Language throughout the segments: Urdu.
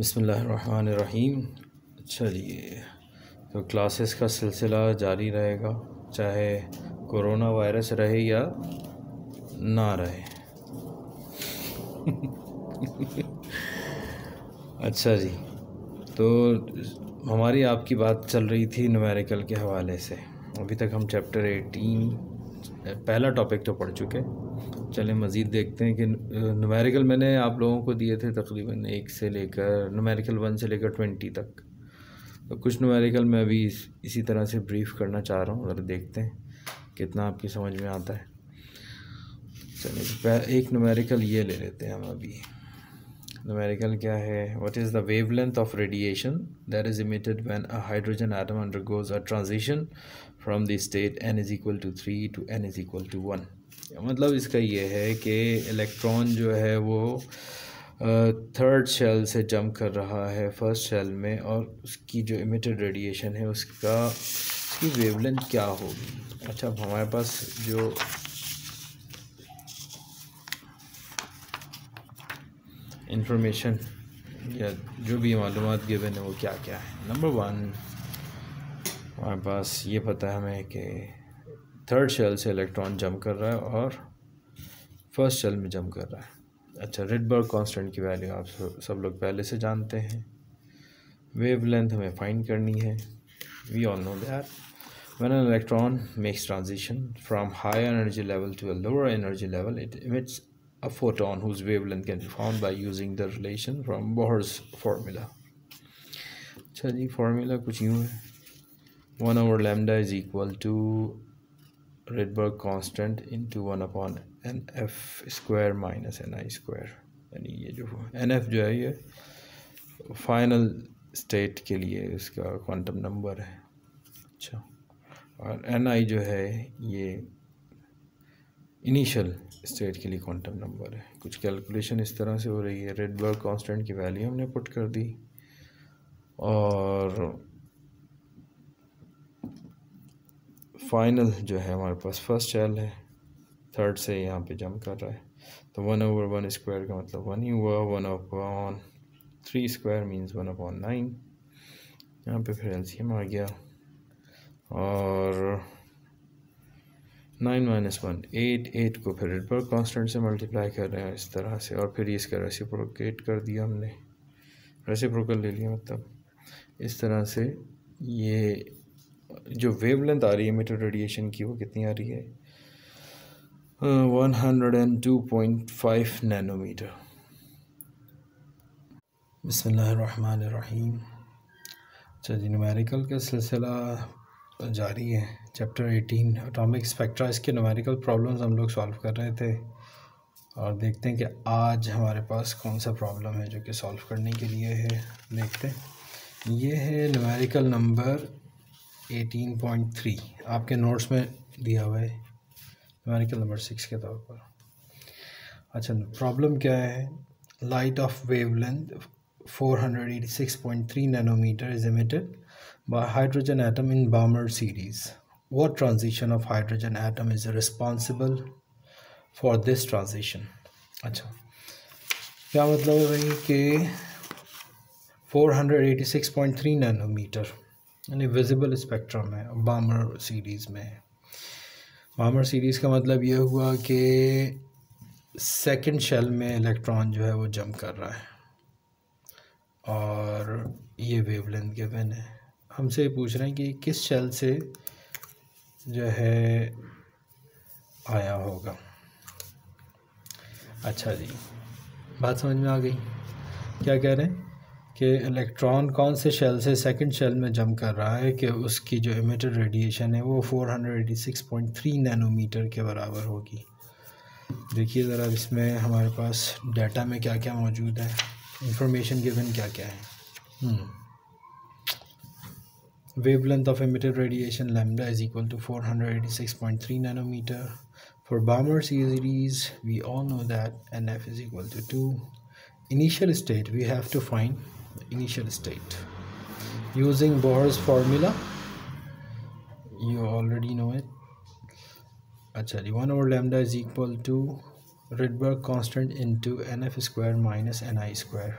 بسم اللہ الرحمن الرحیم۔ اچھا جی تو کلاسز کا سلسلہ جاری رہے گا، چاہے کرونا وائرس رہے یا نہ رہے۔ اچھا جی تو ہماری آپ کی بات چل رہی تھی نومیریکل کے حوالے سے۔ ابھی تک ہم چیپٹر ایٹین پہلا ٹاپک تو پڑھ چکے۔ چلیں مزید دیکھتے ہیں کہ نومیریکل میں نے آپ لوگوں کو دیے تھے تقریباً ایک سے لے کر نومیریکل ون سے لے کر ٹوینٹی تک۔ تو کچھ نومیریکل میں ابھی اسی طرح سے بریف کرنا چاہ رہا ہوں۔ ذرا دیکھتے ہیں کتنا آپ کی سمجھ میں آتا ہے۔ چلیں ایک نومیریکل یہ لے لیتے ہیں ہم ابھی۔ نومیریکل کیا ہے what is the wavelength of radiation that is emitted when a hydrogen atom undergoes a transition from the state n is equal to three to n is equal to one مطلب اس کا یہ ہے کہ الیکٹران جو ہے وہ تھرڈ شیل سے جمپ کر رہا ہے فرسٹ شیل میں اور اس کی جو امیٹڈ ریڈیشن ہے اس کا اس کی ویو لینتھ کیا ہوگی اچھا اب ہمارے پاس جو انفارمیشن یا جو بھی معلومات گیون ہے وہ کیا کیا ہے نمبر ون ہمارے پاس یہ پتہ ہے ہمیں کہ تھرڈ شیل سے الیکٹران جمپ کر رہا ہے اور فرسٹ شیل میں جمپ کر رہا ہے۔ اچھا ریڈ برگ کانسٹنٹ کی ویلیو آپ سب لوگ پہلے سے جانتے ہیں۔ ویو لینتھ ہمیں فائنڈ کرنی ہے۔ We all know that when an electron makes transition from high energy level to a lower energy level it emits a photon whose wavelength can be found by using the relation from Bohr's formula اچھا جی فارمولا کچھ یوں ہے one over lambda is equal to Rydberg constant into one upon n f square minus n i square یعنی یہ جو این ایف جو ہے یہ فائنل اسٹیٹ کے لیے اس کا کوانٹم نمبر ہے اچھا اور این آئی جو ہے یہ انیشل اسٹیٹ کے لیے کوانٹم نمبر ہے۔ کچھ کیلکولیشن اس طرح سے ہو رہی ہے۔ ریڈ برگ کانسٹنٹ کی ویلیو ہم نے پٹ کر دی۔ اور فائنل جو ہے ہمارے پاس فرسٹ چیل ہے۔ تھرڈ سے یہاں پہ جمپ کر رہا ہے۔ تو ون اوور ون اسکوائر کا مطلب ون ہی ہوا۔ One upon three square minus one upon nine یہاں پہ پھر ایل سی ایم آ گیا۔ اور nine minus one, eight eight کو پھر ریڈ پر کانسٹنٹ سے ملٹیپلائی کر رہے ہیں اس طرح سے اور پھر اس کا ریسیپروکیٹ کر دیا ہم نے۔ ریسیپروکل لے لیا مطلب۔ اس طرح سے یہ جو ویو لینتھ آ رہی ہے میٹر ریڈیشن کی، وہ کتنی آ رہی ہے؟ One hundred and two point five nanometre بسم اللہ الرحمن الرحیم۔ اچھا جی نومیریکل کا سلسلہ جاری ہے چیپٹر ایٹین اٹامک اسپیکٹرا اس کے نومیریکل پرابلمز ہم لوگ سالو کر رہے تھے اور دیکھتے ہیں کہ آج ہمارے پاس کون سا پرابلم ہے جو کہ سالو کرنے کے لیے ہے. دیکھتے ہیں. یہ ہے numerical number eighteen point three آپ کے نوٹس میں دیا ہوا ہے. نومیریکل نمبر سکس کے طور پر. اچھا پرابلم کیا ہے؟ Light of wavelength four hundred eighty six point three nanometre is emitted by hydrogen atom in Balmer series what transition of hydrogen atom is responsible for this transition اچھا۔ کیا مطلب ہے بھائی کہ four hundred eighty six point three nanometre یعنی ویزیبل اسپیکٹرم ہے بامر سیریز میں۔ بامر سیریز کا مطلب یہ ہوا کہ سیکنڈ شیل میں الیکٹران جو ہے وہ جمپ کر رہا ہے، اور یہ ویو لینتھ گیون ہے۔ ہم سے پوچھ رہے ہیں کہ کس شیل سے جو ہے آیا ہوگا؟ اچھا جی بات سمجھ میں آ گئی۔ کیا کہہ رہے ہیں؟ کہ الیکٹران کون سے شیل سے سیکنڈ شیل میں جم کر رہا ہے کہ اس کی جو امیٹر ریڈیشن ہے وہ four hundred eighty six point three nanometre کے برابر ہوگی۔ دیکھیے ذرا اس میں ہمارے پاس ڈیٹا میں کیا کیا موجود ہے انفارمیشن گیون کیا کیا ہے۔ wavelength of emitted radiation lambda is equal to 486.3 nanometer. For bomber series we all know that nf is equal to 2 initial state we have to find initial state. Using bohr's formula you already know it. Actually 1 over lambda is equal to Rydberg constant into nf square minus ni square.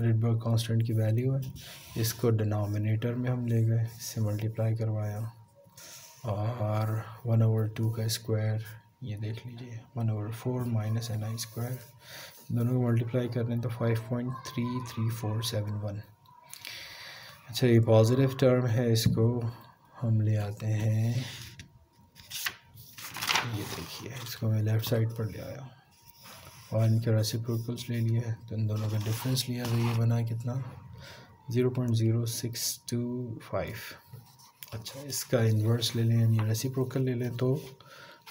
Red برگ کانسٹنٹ کی ویلیو ہے۔ اس کو ڈنامینیٹر میں ہم لے گئے، اس سے ملٹیپلائی کروایا۔ اور ون اوور ٹو کا اسکوائر یہ دیکھ لیجیے۔ One over four minus n i square دونوں کو ملٹیپلائی کر ہیں تو five point three three four seven one اچھا یہ پازیٹیو ٹرم ہے۔ اس کو ہم لے آتے ہیں۔ یہ دیکھیے، اس کو میں لیفٹ سائڈ پر لے آیا اور ان کے ریسیپروکلس لے لیے تو ان دونوں کا ڈفرینس لیا، تو یہ بنا کتنا؟ Zero point zero six two five اچھا اس کا انورس لے لیں یعنی ریسیپروکل لے لیں، تو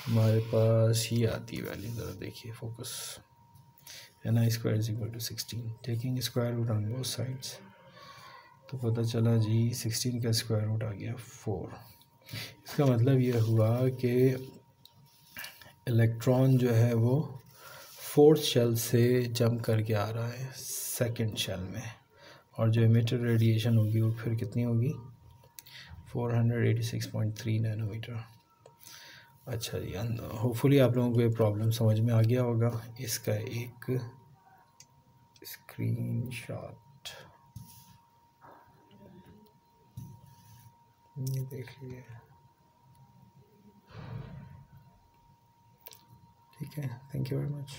ہمارے پاس یہ آتی ہے ویلیو ذرا دیکھیے focus n i square is equal to sixteen taking square root on both sides تو پتہ چلا جی سکسٹین کا اسکوائر روٹ آ گیا فور اس کا مطلب یہ ہوا کہ الیکٹران جو ہے وہ فورتھ شیل سے جمپ کر کے آ رہا ہے، سیکنڈ شیل میں۔ اور جو امیٹر ریڈیشن ہوگی وہ پھر کتنی ہوگی؟ Four hundred eighty six point three nanometre اچھا جی ہوپ فلی آپ لوگوں کو یہ پرابلم سمجھ میں آ گیا ہوگا۔ اس کا ایک اسکرین شاٹ یہ دیکھ لیے ٹھیک ہے تھینک یو ویری مچ